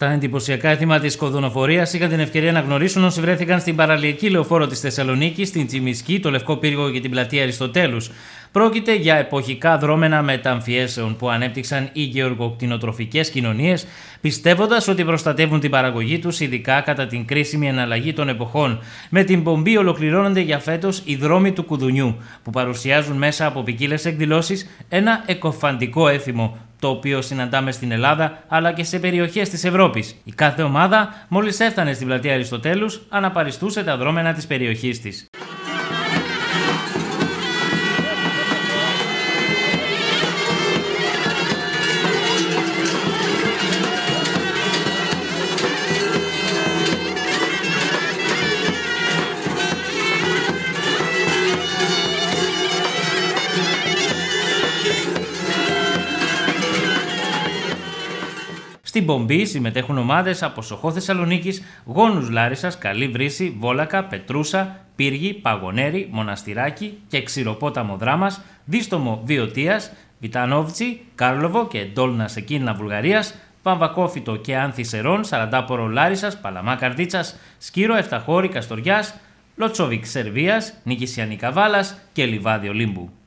Τα εντυπωσιακά έθιμα της κοδονοφορίας είχαν την ευκαιρία να γνωρίσουν όσοι βρέθηκαν στην παραλιακή λεωφόρο της Θεσσαλονίκης, στην Τσιμισκή, το Λευκό Πύργο και την πλατεία Αριστοτέλους. Πρόκειται για εποχικά δρόμενα μεταμφιέσεων που ανέπτυξαν οι γεωργοκτηνοτροφικέ κοινωνίες, πιστεύοντας ότι προστατεύουν την παραγωγή τους, ειδικά κατά την κρίσιμη εναλλαγή των εποχών. Με την πομπή ολοκληρώνονται για φέτος οι δρόμοι του Κουδουνιού, που παρουσιάζουν μέσα από ποικίλες εκδηλώσεις ένα εκοφαντικό έθιμο το οποίο συναντάμε στην Ελλάδα αλλά και σε περιοχές της Ευρώπης. Η κάθε ομάδα μόλις έφτανε στην πλατεία Αριστοτέλους αναπαριστούσε τα δρόμενα της περιοχής της. Στην Πομπή συμμετέχουν ομάδες από Σοχό Θεσσαλονίκης, Γόννους Λάρισας, Καλή Βρύση, Βόλακα, Πετρούσα, Πύργοι, Παγονέρι, Μοναστηράκι και Ξηροπόταμο Δράμας, Δίστομο Βοιωτίας, Βιτανόβτσι, Κάρλοβο και Ντόλνα Σεκίρνα Βουλγαρίας, Βαμβακόφυτο και Άνθη Σερών, Σαραντάπορο Λάρισας, Παλαμά Καρδίτσας, Σκύρο Εφταχώρι Καστοριάς, Λοτσόβικ Σερβίας, Νίκη Καβάλας και Λιβάδιο Ολύμπου.